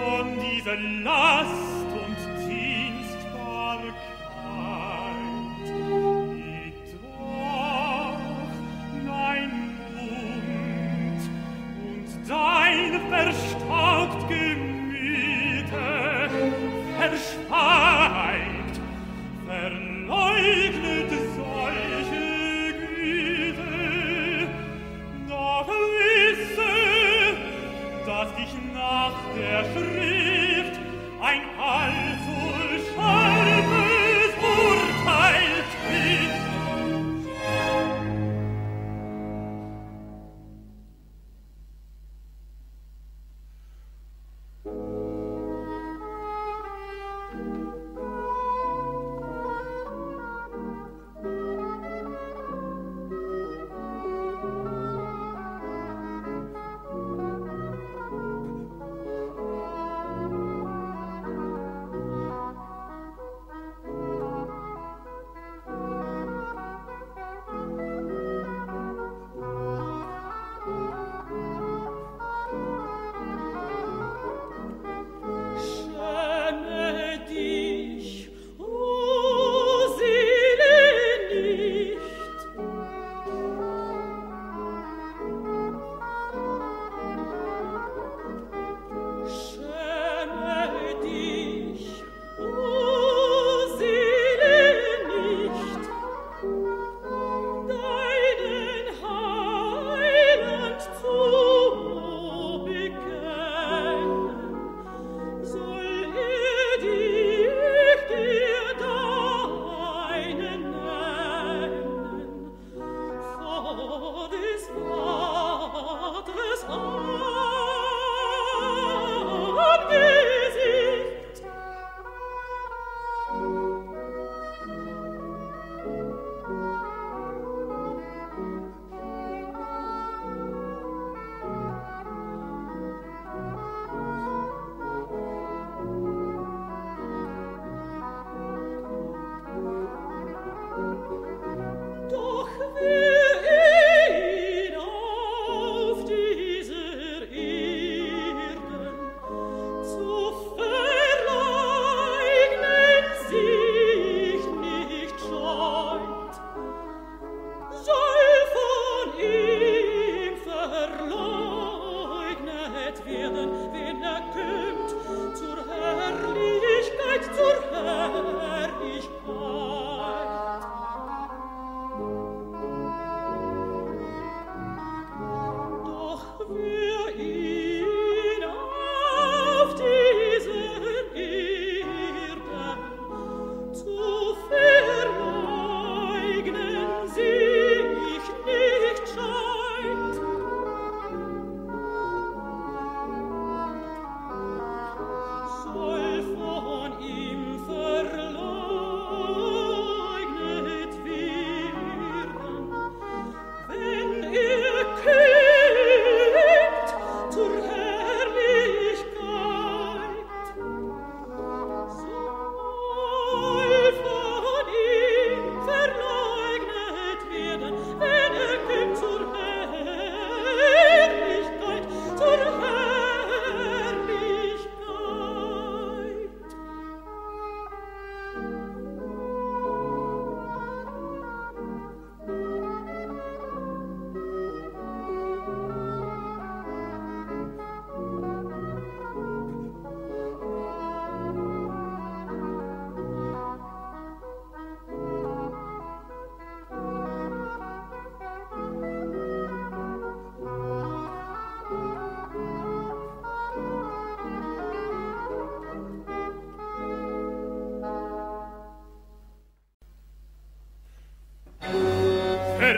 von diesen Last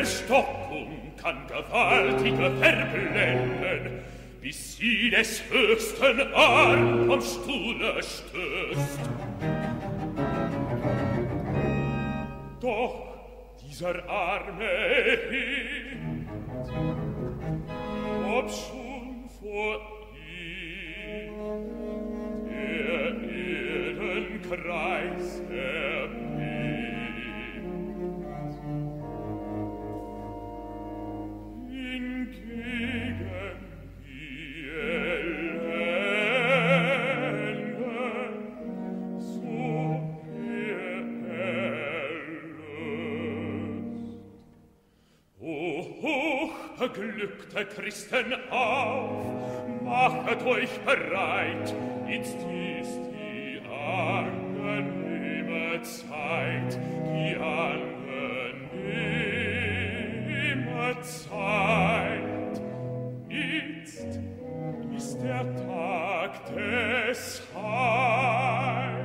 Verstockung kann gewaltige verblenden, bis sie des höchsten Arm vom Stuhle stößt. Doch dieser arme Hint, obschon verglückte Christen auf, machet euch bereit, jetzt ist die angenehme Zeit, die angenehme Zeit. Jetzt ist der Tag des Heils.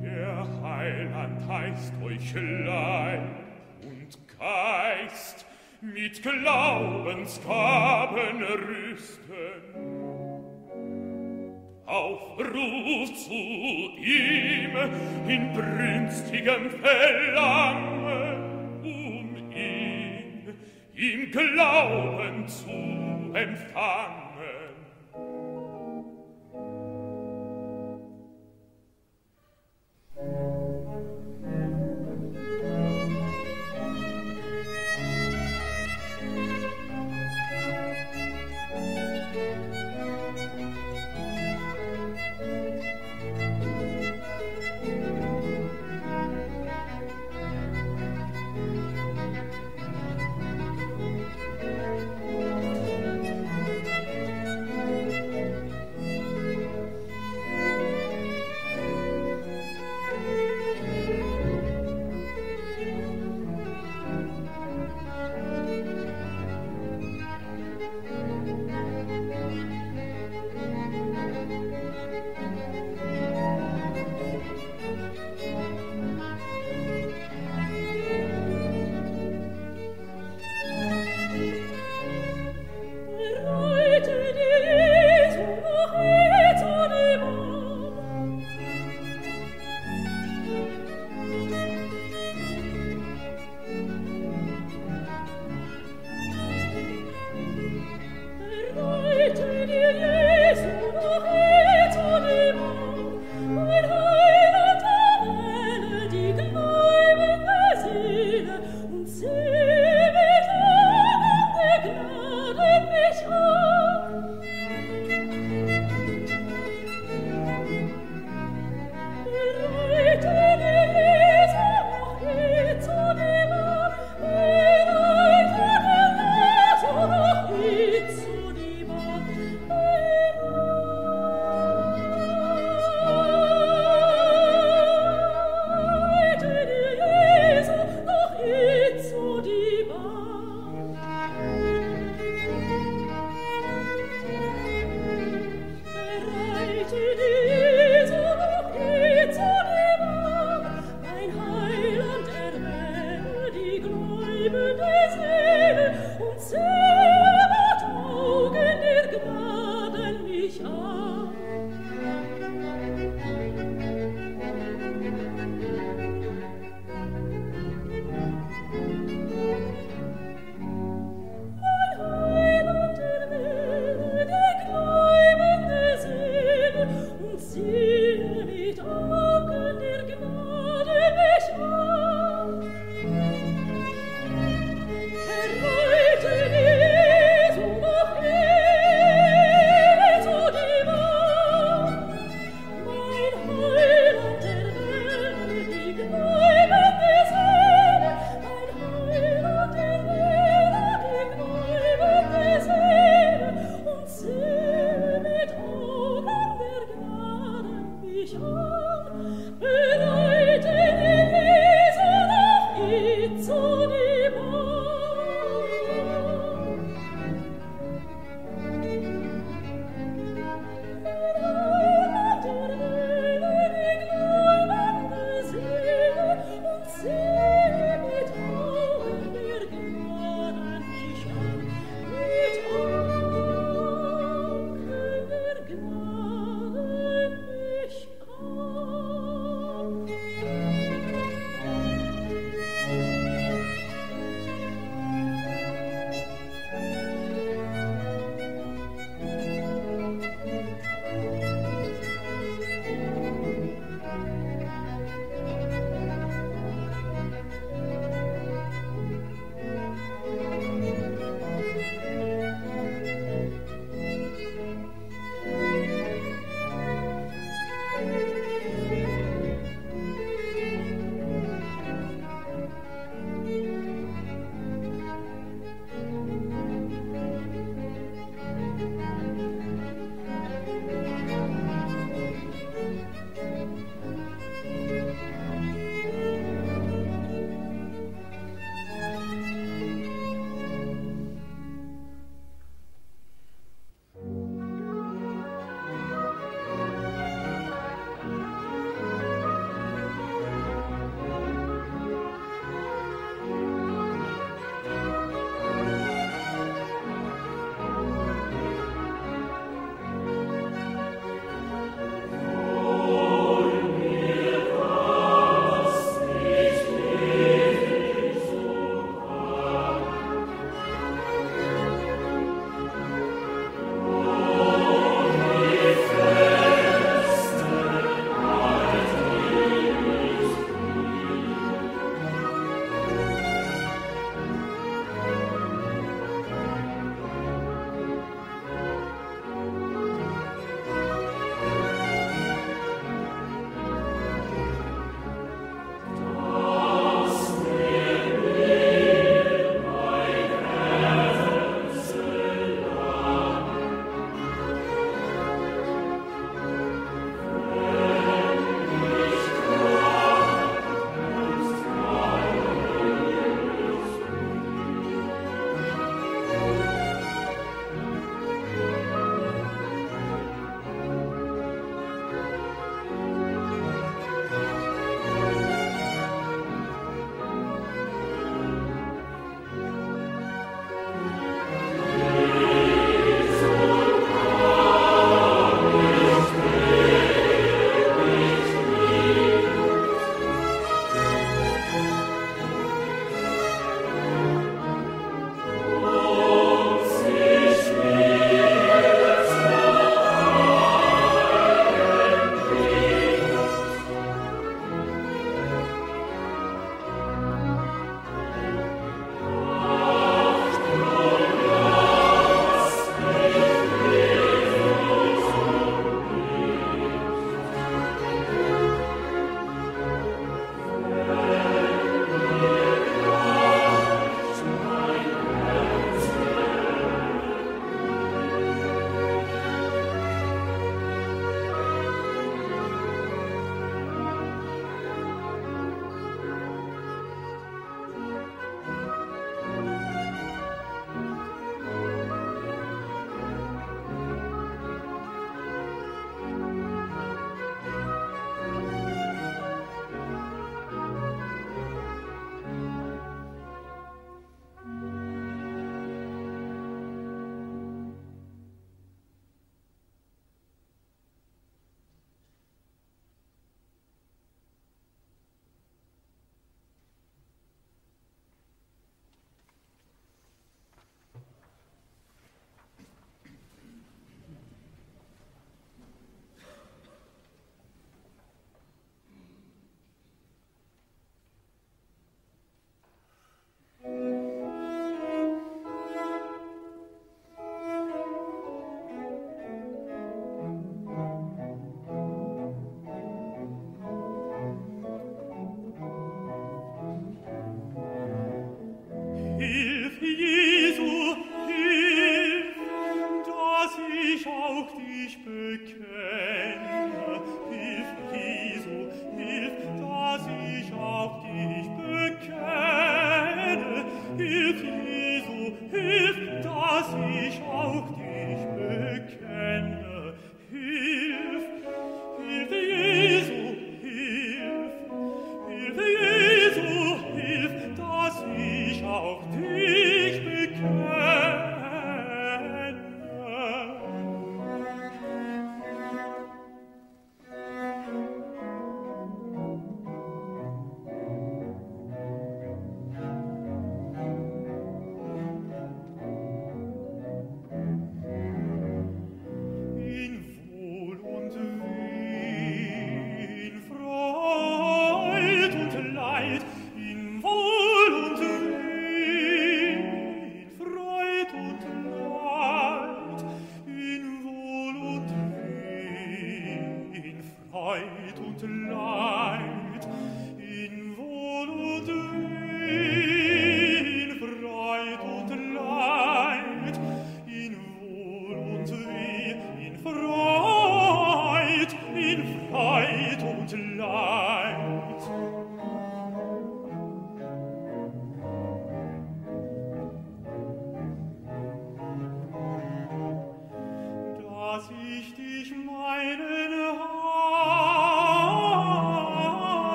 Der Heiland heißt euch Leid, mit Glaubensgaben rüsten. Auf Ruf zu ihm in brünstigem Verlangen, um ihn im Glauben zu empfangen.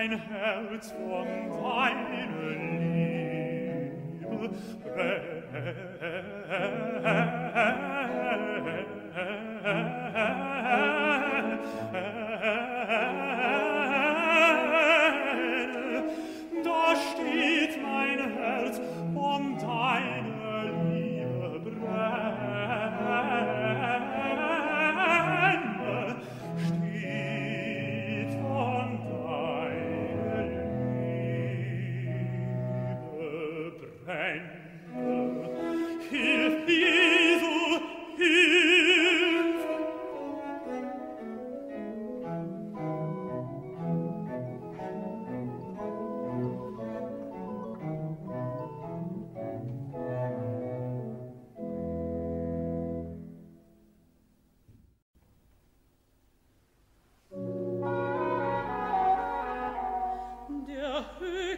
mein Herz von deiner Liebe brennt.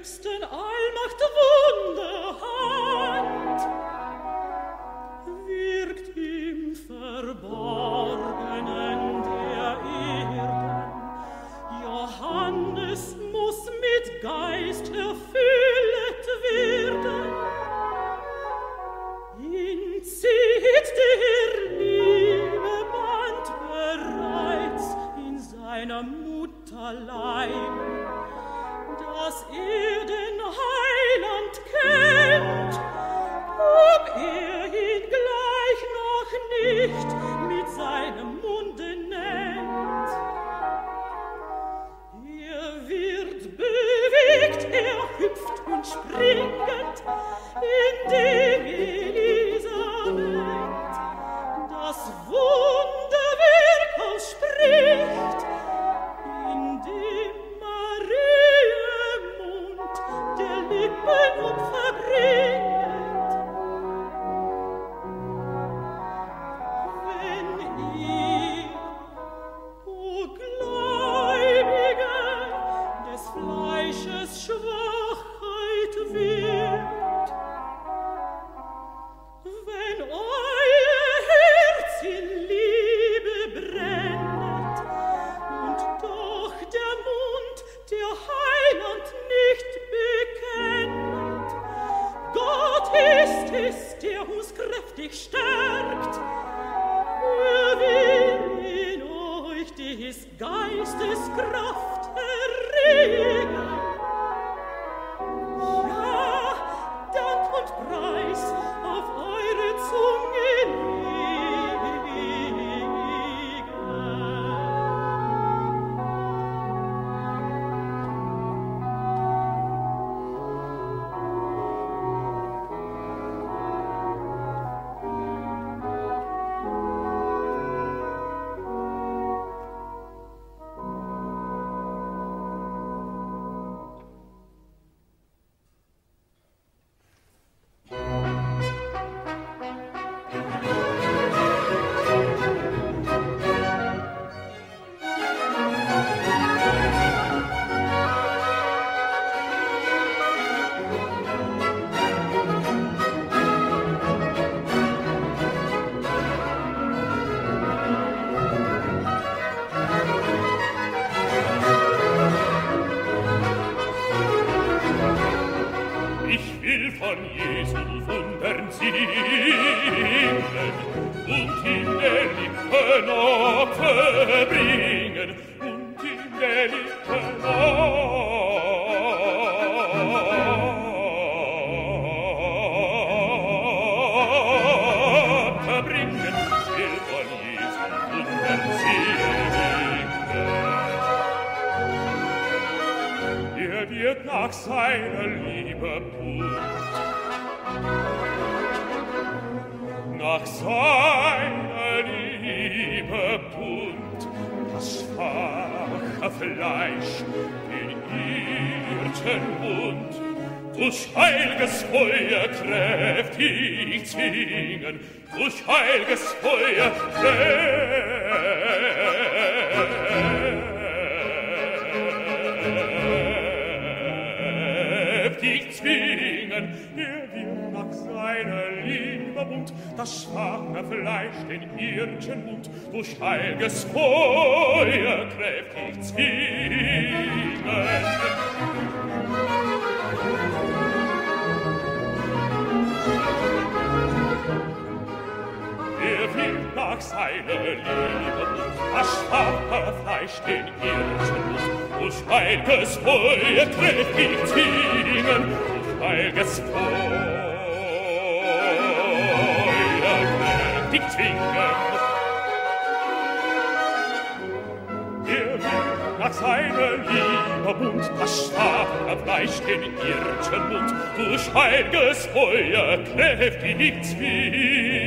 höchsten Eier. bringen und in der Liebe Fleisch in ihrten Mund. Durch heilges Feuer kräftig singen, durch heilges Feuer kräftig das schwarme Fleisch den irdischen Mund durch heilges Feuer kräftig zwingen. will er nach seiner Liebe, das schwache Fleisch den irdischen Mund, durch heilges Feuer kräftig mich zwingen, durch heilges Feuer singen. Wir will nach seiner Liebe bunt das starre Fleisch den irdschen Mund durch heilges Feuer kräftig zwingen.